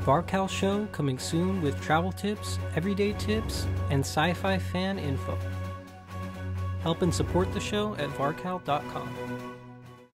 Varcal Show coming soon with travel tips, everyday tips, and sci fi fan info. Help and support the show at varcal.com.